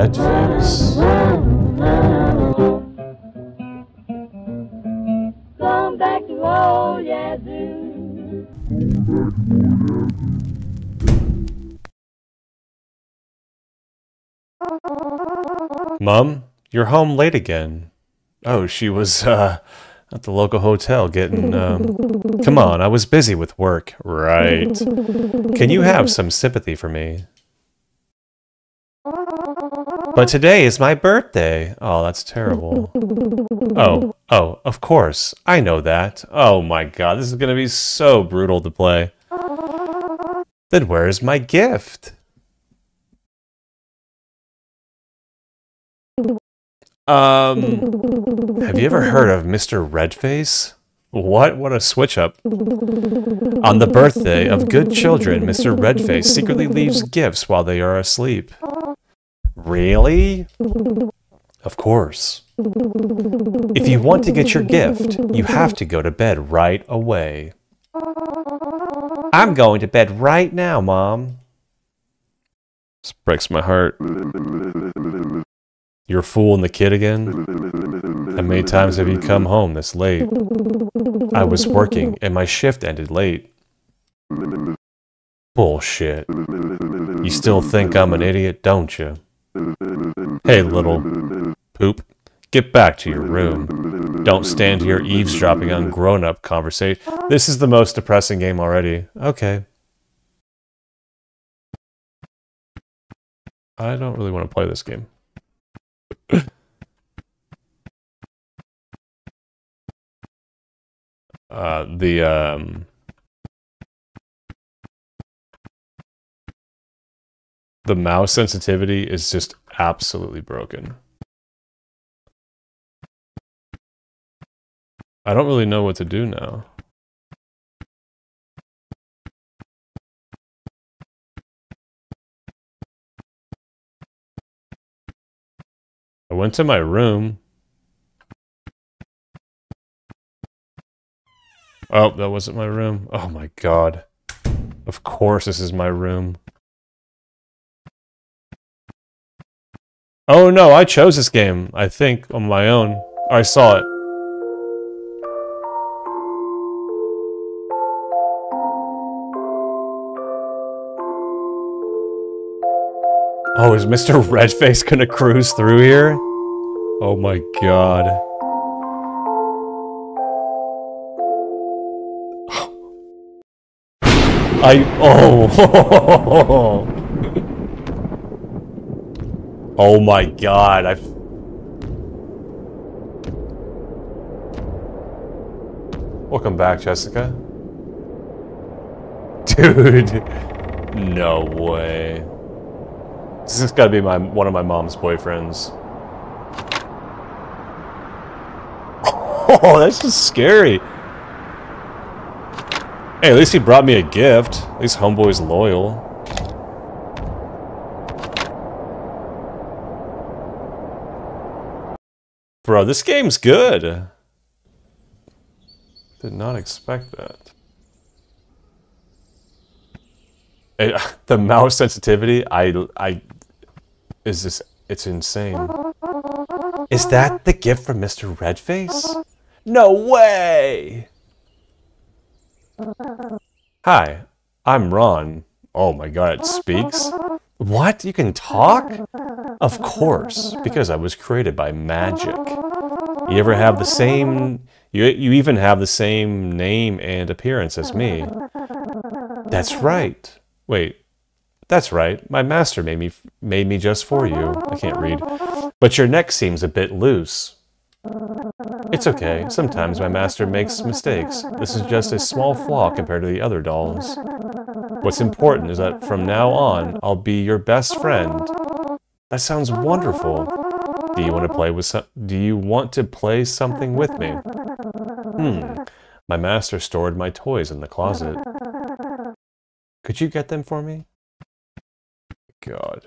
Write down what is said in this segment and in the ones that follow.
Mr. Red Face. Come back to old Yazoo. Mom, you're home late again. Oh, she was, uh, at the local hotel getting, um... Come on, I was busy with work. Right. Can you have some sympathy for me? But today is my birthday. Oh, that's terrible. Oh, oh, of course. I know that. Oh my god, this is gonna be so brutal to play. Then where's my gift? Um, have you ever heard of Mr. Red Face? What? What a switch up. On the birthday of good children, Mr. Red Face secretly leaves gifts while they are asleep. Really? Of course. If you want to get your gift, you have to go to bed right away. I'm going to bed right now, Mom. This breaks my heart. You're fooling the kid again? How many times have you come home this late? I was working and my shift ended late. Bullshit. You still think I'm an idiot, don't you? Hey, little poop. Get back to your room. Don't stand here eavesdropping on grown-up conversation. This is the most depressing game already. Okay. I don't really want to play this game. uh, the um, the mouse sensitivity is just absolutely broken. I don't really know what to do now. I went to my room. Oh, that wasn't my room. Oh my god. Of course this is my room. Oh no, I chose this game, I think, on my own. I saw it. Oh, is Mr. Red Face gonna cruise through here? Oh my god. I- oh! oh my god, I- Welcome back, Jessica. Dude! No way. This has got to be my one of my mom's boyfriends. Oh, that's just scary. Hey, at least he brought me a gift. At least Homeboy's loyal. Bro, this game's good. Did not expect that. It, the mouse sensitivity, I, I, is this, it's insane. Is that the gift from Mr. Red Face? No way! Hi, I'm Ron. Oh my god, it speaks? What? You can talk? Of course, because I was created by magic. You ever have the same, you, you even have the same name and appearance as me. That's right. Wait, that's right. My master made me made me just for you. I can't read. But your neck seems a bit loose. It's okay. Sometimes my master makes mistakes. This is just a small flaw compared to the other dolls. What's important is that from now on, I'll be your best friend. That sounds wonderful. Do you want to play with some, do you want to play something with me? Hmm. My master stored my toys in the closet. Could you get them for me? God.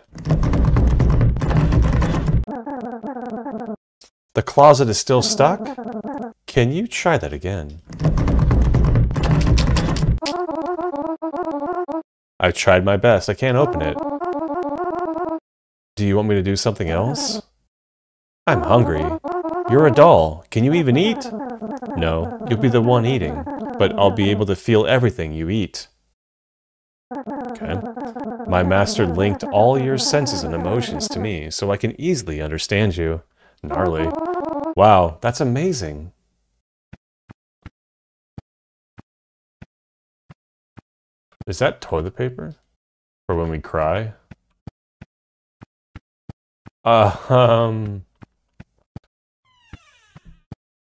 The closet is still stuck? Can you try that again? I've tried my best. I can't open it. Do you want me to do something else? I'm hungry. You're a doll. Can you even eat? No, you'll be the one eating, but I'll be able to feel everything you eat. Okay. My master linked all your senses and emotions to me, so I can easily understand you. Gnarly. Wow, that's amazing. Is that toilet paper? For when we cry? Uh, um...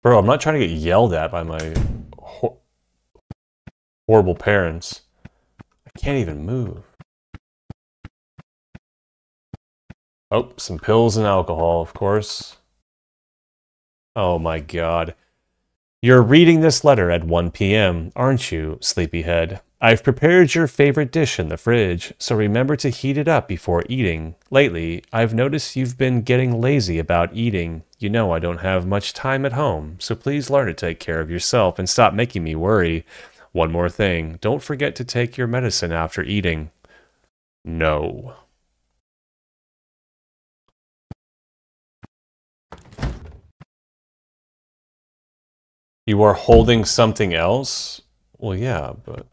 Bro, I'm not trying to get yelled at by my hor horrible parents. I can't even move. Oh, some pills and alcohol, of course. Oh my god. You're reading this letter at 1 p.m., aren't you, sleepyhead? I've prepared your favorite dish in the fridge, so remember to heat it up before eating. Lately, I've noticed you've been getting lazy about eating. You know I don't have much time at home, so please learn to take care of yourself and stop making me worry. One more thing, don't forget to take your medicine after eating. No. You are holding something else? Well, yeah, but...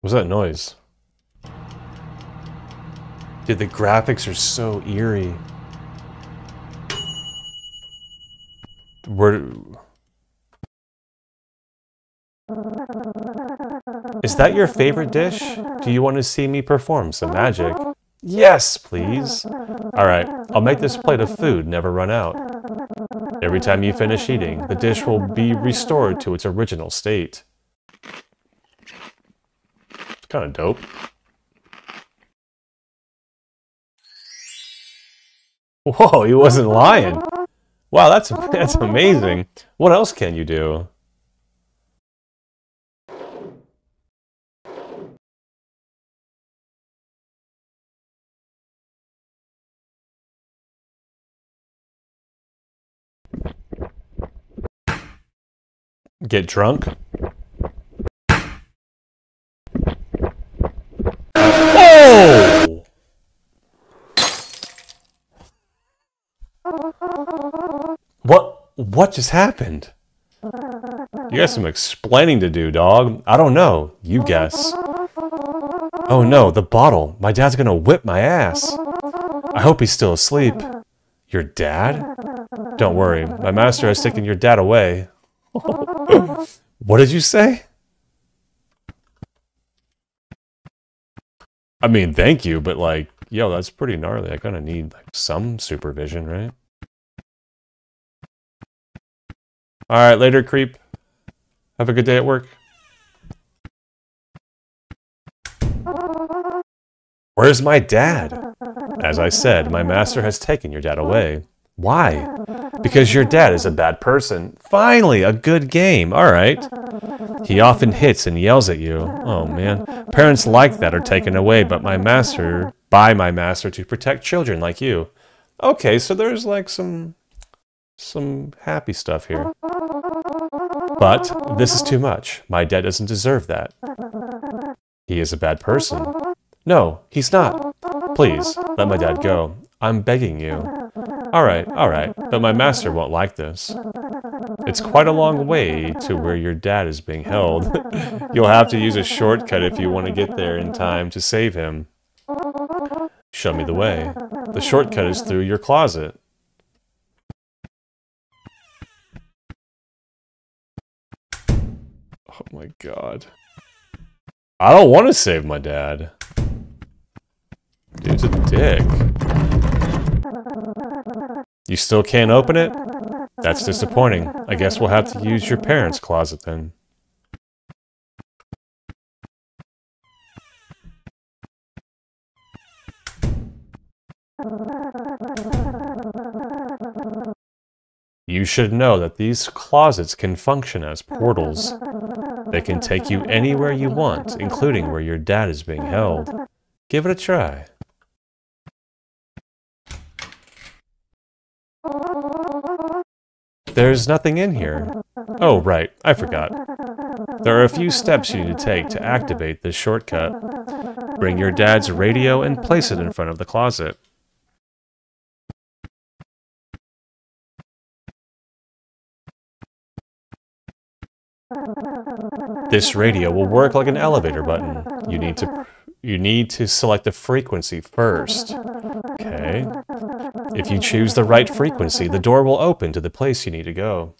What's that noise? Dude, the graphics are so eerie. Where... Is that your favorite dish? Do you want to see me perform some magic? Yes, please. Alright, I'll make this plate of food never run out. Every time you finish eating, the dish will be restored to its original state. Kind of dope. Whoa, he wasn't lying. Wow, that's that's amazing. What else can you do? Get drunk? What just happened? You got some explaining to do, dog. I don't know. You guess. Oh no, the bottle. My dad's gonna whip my ass. I hope he's still asleep. Your dad? Don't worry, my master has taken your dad away. what did you say? I mean, thank you, but like, yo, that's pretty gnarly. I kind of need like some supervision, right? All right, later, creep. Have a good day at work. Where's my dad? As I said, my master has taken your dad away. Why? Because your dad is a bad person. Finally, a good game. All right. He often hits and yells at you. Oh man. Parents like that are taken away, but my master, by my master to protect children like you. Okay, so there's like some some happy stuff here. But this is too much. My dad doesn't deserve that. He is a bad person. No, he's not. Please, let my dad go. I'm begging you. Alright, alright, but my master won't like this. It's quite a long way to where your dad is being held. You'll have to use a shortcut if you want to get there in time to save him. Show me the way. The shortcut is through your closet. Oh my god. I don't want to save my dad. Dude's a dick. You still can't open it? That's disappointing. I guess we'll have to use your parents' closet then. You should know that these closets can function as portals. They can take you anywhere you want, including where your dad is being held. Give it a try. There's nothing in here. Oh, right, I forgot. There are a few steps you need to take to activate this shortcut. Bring your dad's radio and place it in front of the closet. This radio will work like an elevator button. You need to you need to select the frequency first. Okay. If you choose the right frequency, the door will open to the place you need to go.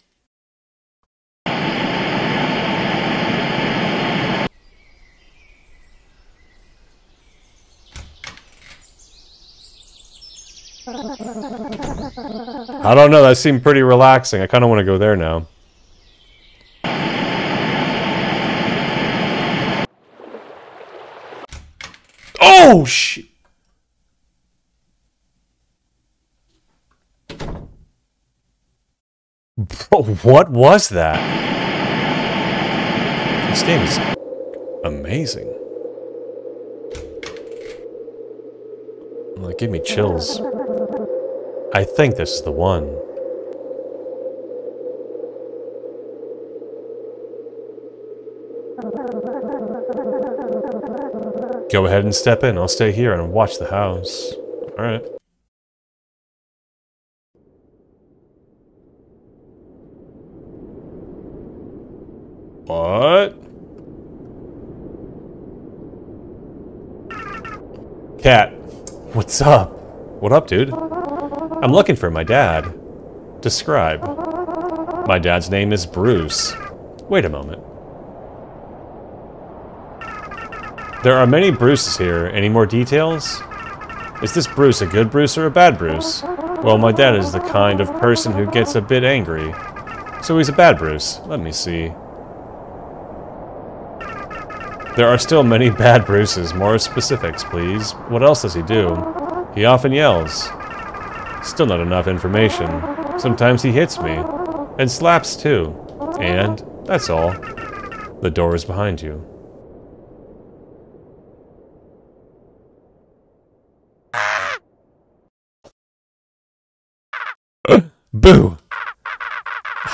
I don't know, that seemed pretty relaxing. I kind of want to go there now. Oh, shit! Bro, what was that? This game is amazing. It gave me chills. I think this is the one. Go ahead and step in. I'll stay here and watch the house. Alright. What? Cat. What's up? What up, dude? I'm looking for my dad. Describe. My dad's name is Bruce. Wait a moment. There are many Bruces here. Any more details? Is this Bruce a good Bruce or a bad Bruce? Well, my dad is the kind of person who gets a bit angry. So he's a bad Bruce. Let me see. There are still many bad Bruces. More specifics, please. What else does he do? He often yells. Still not enough information. Sometimes he hits me. And slaps too. And that's all. The door is behind you. Boo!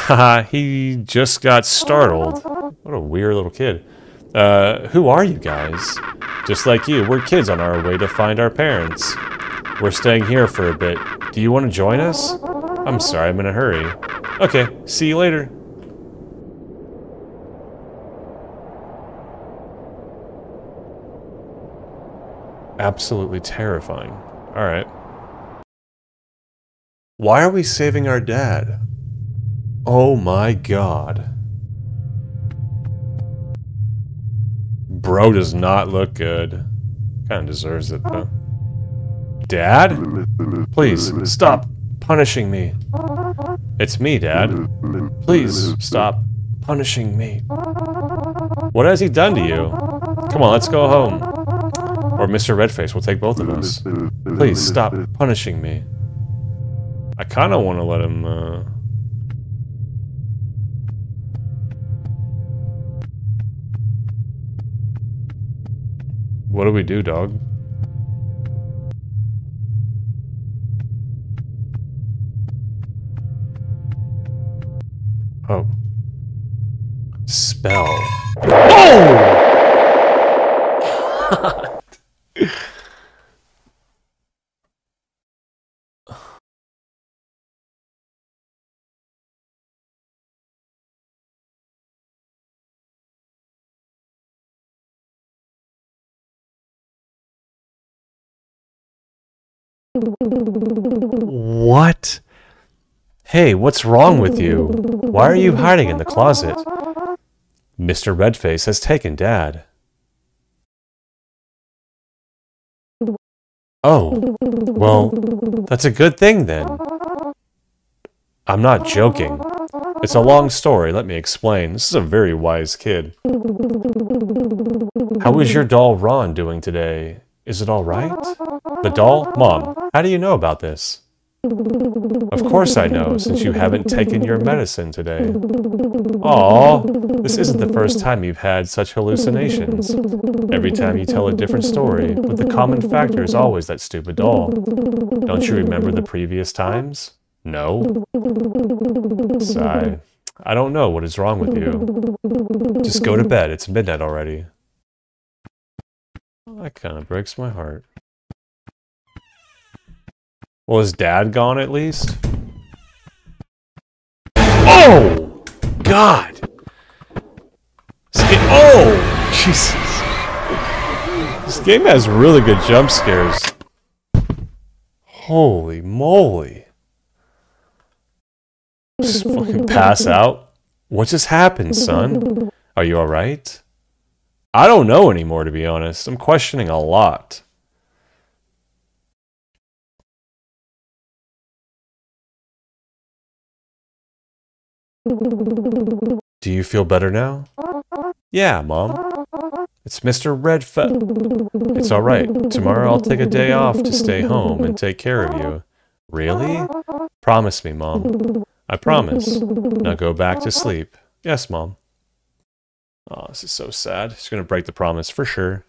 Haha, he just got startled. What a weird little kid. Uh, who are you guys? Just like you, we're kids on our way to find our parents. We're staying here for a bit. Do you want to join us? I'm sorry, I'm in a hurry. Okay, see you later. Absolutely terrifying. Alright. Why are we saving our dad? Oh my god. Bro does not look good. Kinda deserves it, though. Dad? Please, stop punishing me. It's me, Dad. Please, stop punishing me. What has he done to you? Come on, let's go home. Or Mr. Red Face will take both of us. Please, stop punishing me. I kind of want to let him, uh... What do we do, dog? Oh. Spell. Oh! What? Hey, what's wrong with you? Why are you hiding in the closet? Mr. Red Face has taken Dad. Oh, well, that's a good thing then. I'm not joking. It's a long story, let me explain. This is a very wise kid. How is your doll Ron doing today? Is it alright? The doll? Mom, how do you know about this? Of course I know, since you haven't taken your medicine today. Aww, this isn't the first time you've had such hallucinations. Every time you tell a different story, but the common factor is always that stupid doll. Don't you remember the previous times? No? Sigh. I don't know what is wrong with you. Just go to bed. It's midnight already. That kind of breaks my heart. Well, is dad gone at least? Oh! God! Oh! Jesus. This game has really good jump scares. Holy moly. Just fucking pass out? What just happened, son? Are you alright? I don't know anymore, to be honest. I'm questioning a lot. Do you feel better now? Yeah, Mom. It's Mr. Redfe- It's alright. Tomorrow I'll take a day off to stay home and take care of you. Really? Promise me, Mom. I promise. Now go back to sleep. Yes, Mom. Oh, this is so sad. She's gonna break the promise for sure.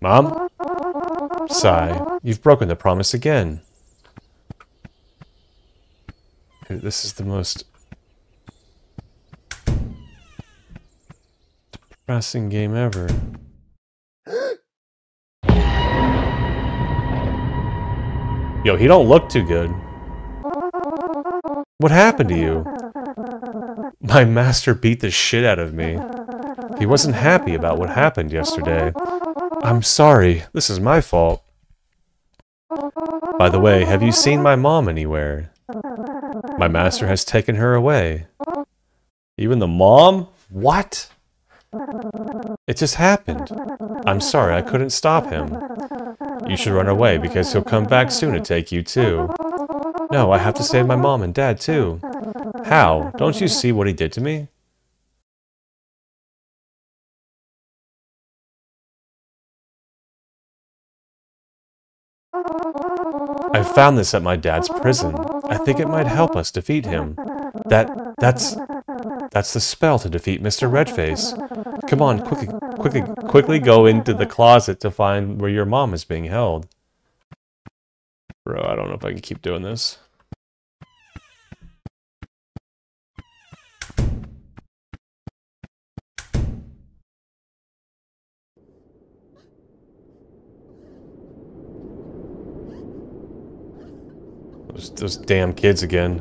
Mom? Sigh. You've broken the promise again. This is the most depressing game ever. Yo, he don't look too good. What happened to you? My master beat the shit out of me. He wasn't happy about what happened yesterday. I'm sorry. This is my fault. By the way, have you seen my mom anywhere? My master has taken her away. Even the mom? What? It just happened. I'm sorry, I couldn't stop him. You should run away because he'll come back soon to take you too. No, I have to save my mom and dad too. How? Don't you see what he did to me? I found this at my dad's prison. I think it might help us defeat him. That, that's, that's the spell to defeat Mr. Red Face. Come on, quickly, quickly, quickly go into the closet to find where your mom is being held. Bro, I don't know if I can keep doing this. Those, those damn kids again.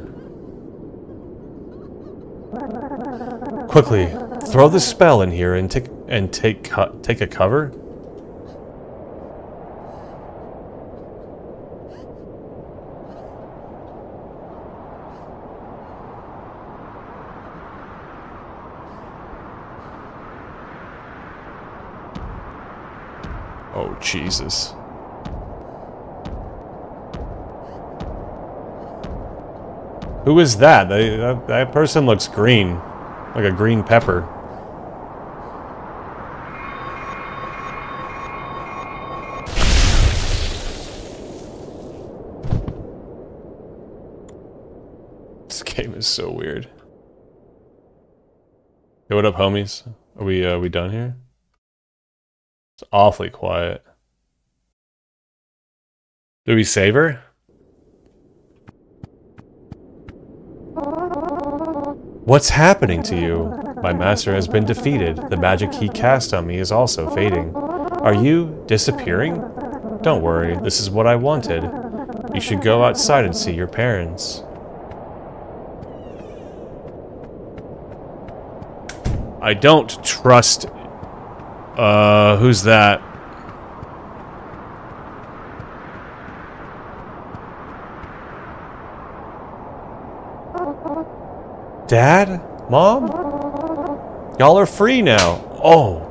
Quickly, throw the spell in here and take and take take a cover. Oh Jesus. Who is that? They, that? That person looks green. Like a green pepper. This game is so weird. Hey, what up, homies? Are we, uh, we done here? It's awfully quiet. Do we save her? What's happening to you? My master has been defeated. The magic he cast on me is also fading. Are you disappearing? Don't worry, this is what I wanted. You should go outside and see your parents. I don't trust... Uh, who's that? Dad? Mom? Y'all are free now. Oh.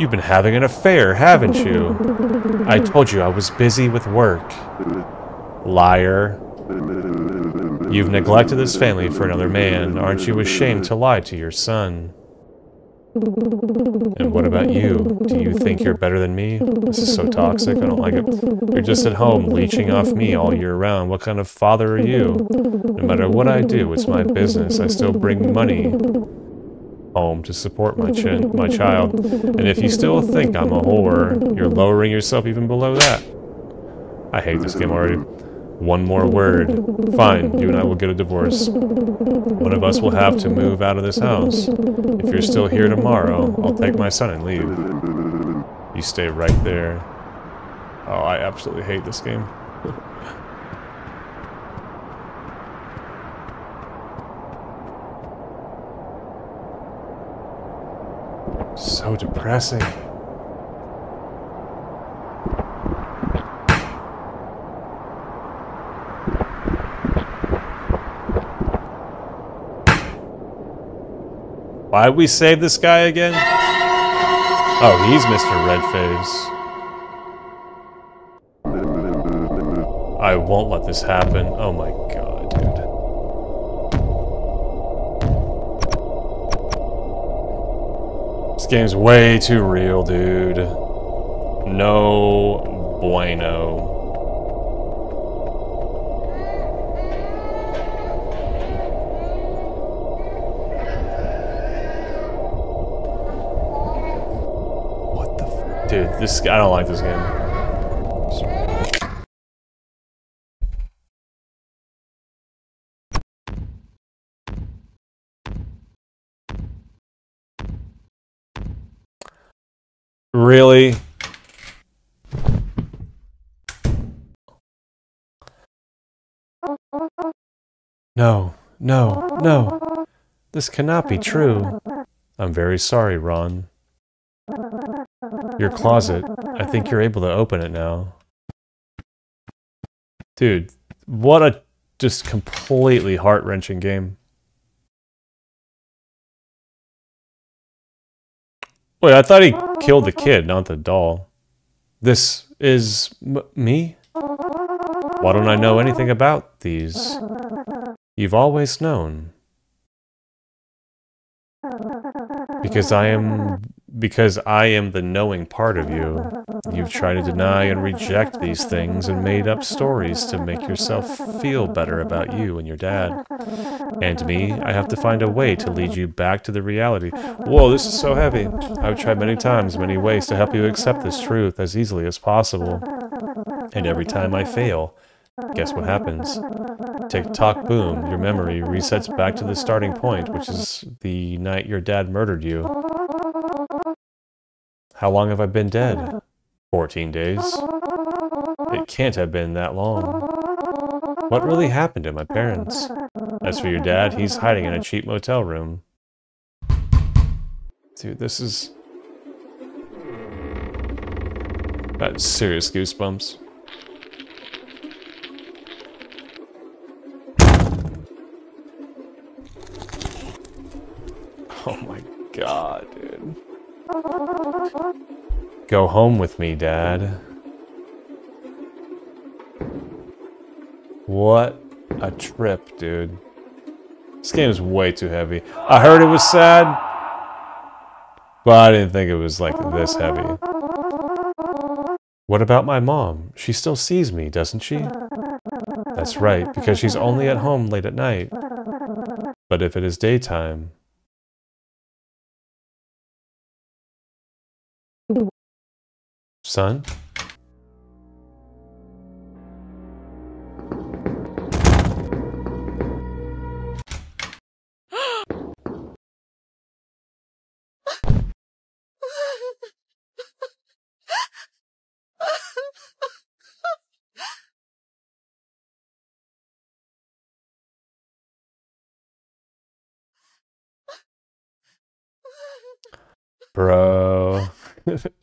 You've been having an affair, haven't you? I told you I was busy with work. Liar. You've neglected this family for another man. Aren't you ashamed to lie to your son? And what about you? Do you think you're better than me? This is so toxic, I don't like it. You're just at home leeching off me all year round. What kind of father are you? No matter what I do, it's my business. I still bring money. home to support my chin, my child. And if you still think I'm a whore, you're lowering yourself even below that. I hate this game already. One more word. Fine, you and I will get a divorce. One of us will have to move out of this house. If you're still here tomorrow, I'll take my son and leave. You stay right there. Oh, I absolutely hate this game. so depressing. Why'd we save this guy again? Oh, he's Mr. Red Face. I won't let this happen. Oh my god, dude. This game's way too real, dude. No bueno. What the f- Dude, this I don't like this game. Really? No, no, no. This cannot be true. I'm very sorry, Ron. Your closet. I think you're able to open it now. Dude, what a just completely heart-wrenching game. Wait, I thought he killed the kid, not the doll. This is me? Why don't I know anything about these? You've always known. Because I am because I am the knowing part of you. You've tried to deny and reject these things and made up stories to make yourself feel better about you and your dad. And me, I have to find a way to lead you back to the reality. Whoa, this is so heavy. I've tried many times, many ways to help you accept this truth as easily as possible. And every time I fail, guess what happens? Tick tock boom, your memory resets back to the starting point, which is the night your dad murdered you. How long have I been dead? 14 days. It can't have been that long. What really happened to my parents? As for your dad, he's hiding in a cheap motel room. Dude, this is... Got serious goosebumps. Go home with me, Dad. What a trip, dude. This game is way too heavy. I heard it was sad, but I didn't think it was like this heavy. What about my mom? She still sees me, doesn't she? That's right, because she's only at home late at night. But if it is daytime, Son? Bro.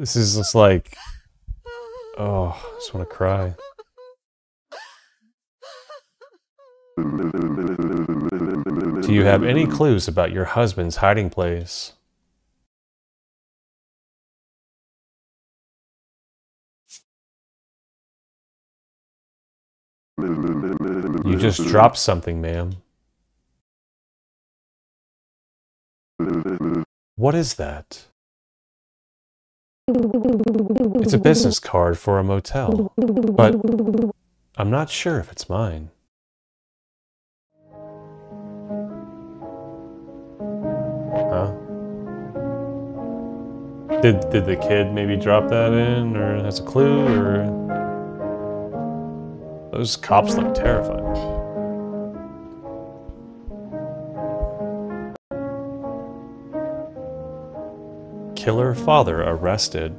this is just like. Oh, I just want to cry. Do you have any clues about your husband's hiding place? You just dropped something, ma'am. What is that? It's a business card for a motel, but I'm not sure if it's mine. Huh? Did, did the kid maybe drop that in, or as a clue, or... Those cops look terrifying. Killer father arrested.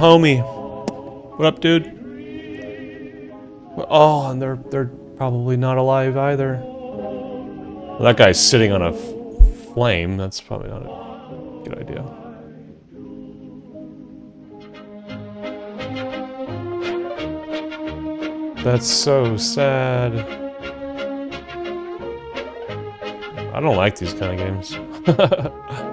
Homie. What up, dude? Oh, and they're they're probably not alive either. Well, that guy's sitting on a flame. That's probably not a good idea. That's so sad. I don't like these kind of games.